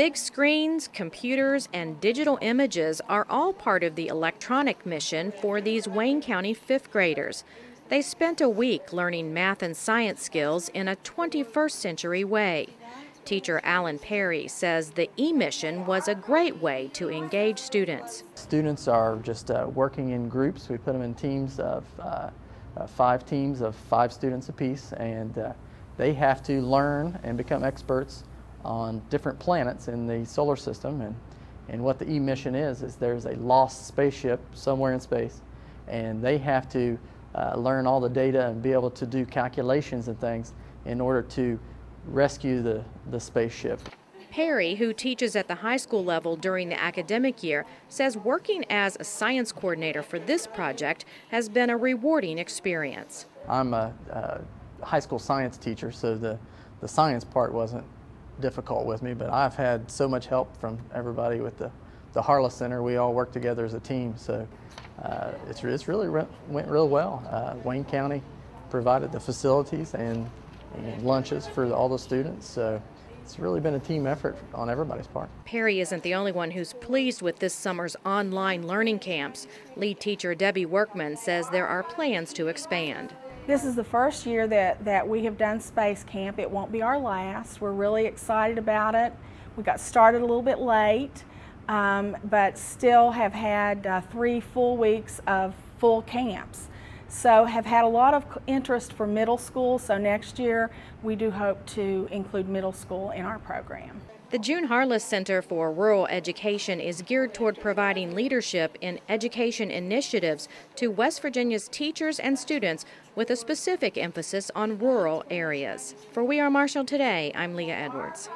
Big screens, computers, and digital images are all part of the electronic mission for these Wayne County fifth graders. They spent a week learning math and science skills in a 21st century way. Teacher Alan Perry says the e-mission was a great way to engage students. Students are just uh, working in groups. We put them in teams of uh, uh, five teams of five students apiece, and uh, they have to learn and become experts on different planets in the solar system. And, and what the e-mission is, is there's a lost spaceship somewhere in space, and they have to uh, learn all the data and be able to do calculations and things in order to rescue the, the spaceship. Perry, who teaches at the high school level during the academic year, says working as a science coordinator for this project has been a rewarding experience. I'm a, a high school science teacher, so the, the science part wasn't difficult with me, but I've had so much help from everybody with the, the Harless Center. We all work together as a team, so uh, it's, it's really went real well. Uh, Wayne County provided the facilities and, and lunches for all the students, so it's really been a team effort on everybody's part. Perry isn't the only one who's pleased with this summer's online learning camps. Lead teacher Debbie Workman says there are plans to expand. This is the first year that, that we have done Space Camp. It won't be our last. We're really excited about it. We got started a little bit late, um, but still have had uh, three full weeks of full camps. So have had a lot of interest for middle school, so next year we do hope to include middle school in our program. The June Harless Center for Rural Education is geared toward providing leadership in education initiatives to West Virginia's teachers and students with a specific emphasis on rural areas. For We Are Marshall Today, I'm Leah Edwards.